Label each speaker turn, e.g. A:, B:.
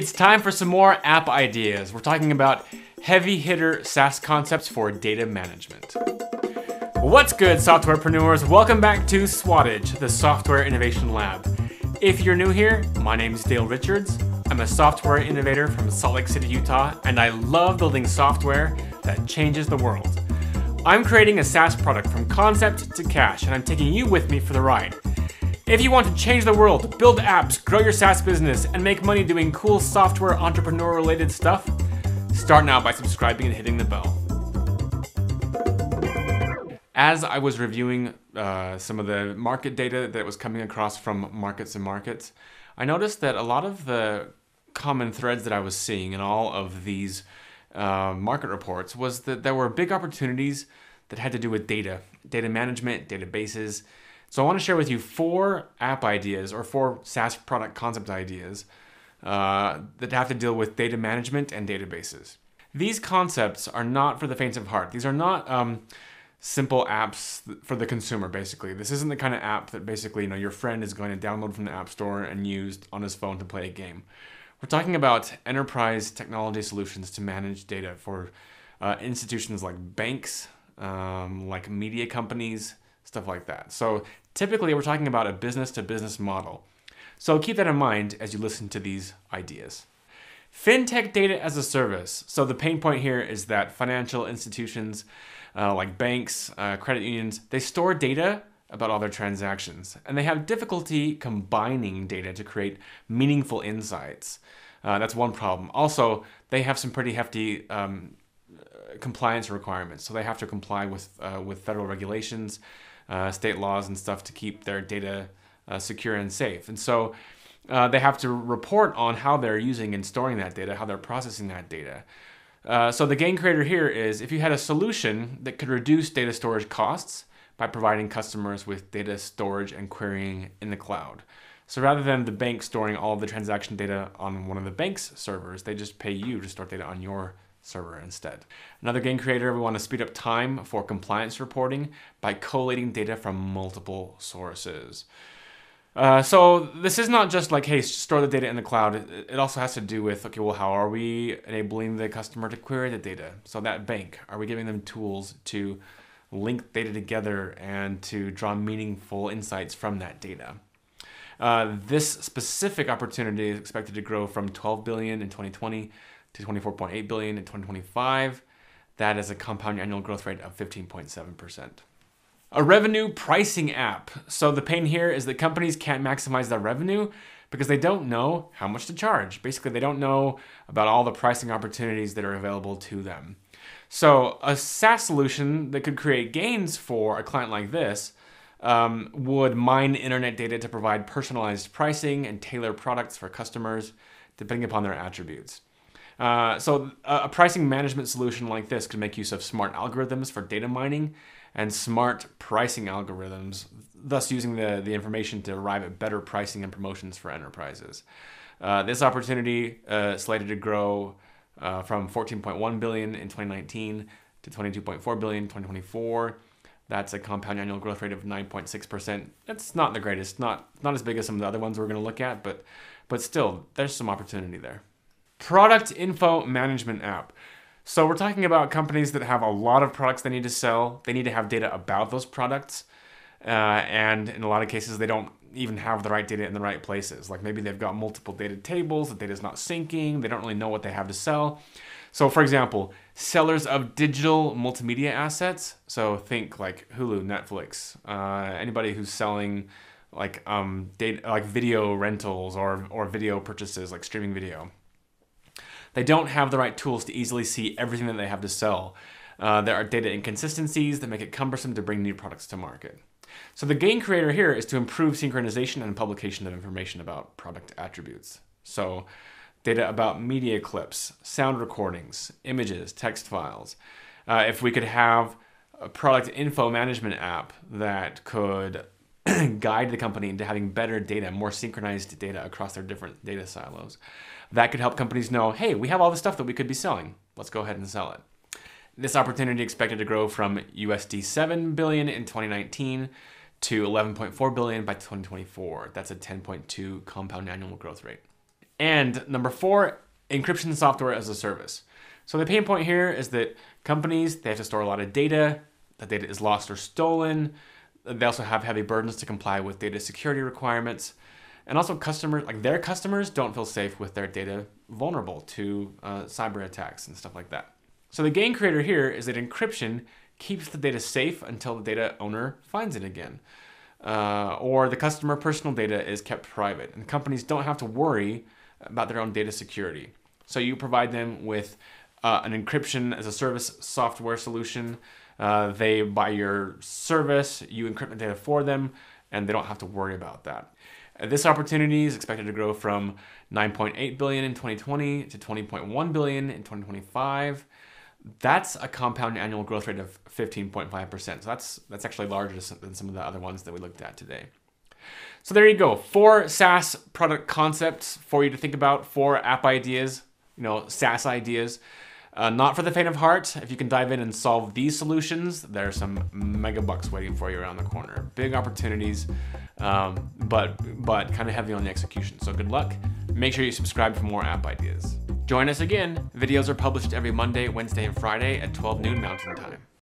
A: It's time for some more app ideas. We're talking about heavy hitter SaaS concepts for data management. What's good, softwarepreneurs? Welcome back to Swattage, the Software Innovation Lab. If you're new here, my name is Dale Richards. I'm a software innovator from Salt Lake City, Utah, and I love building software that changes the world. I'm creating a SaaS product from concept to cash, and I'm taking you with me for the ride. If you want to change the world, build apps, grow your SaaS business, and make money doing cool software entrepreneur related stuff, start now by subscribing and hitting the bell. As I was reviewing uh, some of the market data that was coming across from MarketsandMarkets, I noticed that a lot of the common threads that I was seeing in all of these uh, market reports was that there were big opportunities that had to do with data, data management, databases, so I want to share with you four app ideas or four SaaS product concept ideas uh, that have to deal with data management and databases. These concepts are not for the faint of heart. These are not um, simple apps for the consumer, basically. This isn't the kind of app that basically you know your friend is going to download from the app store and use on his phone to play a game. We're talking about enterprise technology solutions to manage data for uh, institutions like banks, um, like media companies, stuff like that. So typically we're talking about a business to business model. So keep that in mind as you listen to these ideas. FinTech data as a service. So the pain point here is that financial institutions uh, like banks, uh, credit unions, they store data about all their transactions and they have difficulty combining data to create meaningful insights. Uh, that's one problem. Also, they have some pretty hefty um, compliance requirements. So they have to comply with, uh, with federal regulations uh, state laws and stuff to keep their data uh, secure and safe. And so uh, they have to report on how they're using and storing that data, how they're processing that data. Uh, so the gain creator here is if you had a solution that could reduce data storage costs by providing customers with data storage and querying in the cloud. So rather than the bank storing all the transaction data on one of the bank's servers, they just pay you to store data on your server instead. Another gain creator, we want to speed up time for compliance reporting by collating data from multiple sources. Uh, so this is not just like, hey, store the data in the cloud. It also has to do with, okay, well, how are we enabling the customer to query the data? So that bank, are we giving them tools to link data together and to draw meaningful insights from that data? Uh, this specific opportunity is expected to grow from 12 billion in 2020 to 24.8 billion in 2025. That is a compound annual growth rate of 15.7%. A revenue pricing app. So the pain here is that companies can't maximize their revenue because they don't know how much to charge. Basically, they don't know about all the pricing opportunities that are available to them. So a SaaS solution that could create gains for a client like this um, would mine internet data to provide personalized pricing and tailor products for customers depending upon their attributes. Uh, so a, a pricing management solution like this could make use of smart algorithms for data mining and smart pricing algorithms, thus using the, the information to arrive at better pricing and promotions for enterprises. Uh, this opportunity uh, slated to grow uh, from 14.1 billion in 2019 to 22.4 billion in 2024. That's a compound annual growth rate of 9.6%. That's not the greatest, not not as big as some of the other ones we're going to look at, but but still, there's some opportunity there. Product info management app. So we're talking about companies that have a lot of products they need to sell. They need to have data about those products. Uh, and in a lot of cases, they don't even have the right data in the right places. Like maybe they've got multiple data tables, the data's not syncing, they don't really know what they have to sell. So, for example, sellers of digital multimedia assets. So, think like Hulu, Netflix, uh, anybody who's selling like um, data, like video rentals or or video purchases, like streaming video. They don't have the right tools to easily see everything that they have to sell. Uh, there are data inconsistencies that make it cumbersome to bring new products to market. So the gain creator here is to improve synchronization and publication of information about product attributes. So data about media clips, sound recordings, images, text files. Uh, if we could have a product info management app that could guide the company into having better data, more synchronized data across their different data silos that could help companies know, hey, we have all the stuff that we could be selling. Let's go ahead and sell it. This opportunity expected to grow from USD 7 billion in 2019 to 11.4 billion by 2024. That's a 10.2 compound annual growth rate. And number four, encryption software as a service. So the pain point here is that companies, they have to store a lot of data, that data is lost or stolen. They also have heavy burdens to comply with data security requirements. And also customers, like their customers don't feel safe with their data vulnerable to uh, cyber attacks and stuff like that. So the gain creator here is that encryption keeps the data safe until the data owner finds it again. Uh, or the customer personal data is kept private. And companies don't have to worry about their own data security. So you provide them with uh, an encryption as a service software solution. Uh, they buy your service, you encrypt the data for them, and they don't have to worry about that. This opportunity is expected to grow from 9.8 billion in 2020 to 20.1 billion in 2025. That's a compound annual growth rate of 15.5%. So that's that's actually larger than some of the other ones that we looked at today. So there you go. Four SaaS product concepts for you to think about, four app ideas, you know, SaaS ideas. Uh, not for the faint of heart. If you can dive in and solve these solutions, there are some mega bucks waiting for you around the corner. Big opportunities, um, but but kind of heavy on the execution. So good luck. Make sure you subscribe for more app ideas. Join us again. Videos are published every Monday, Wednesday, and Friday at 12 noon Mountain Time.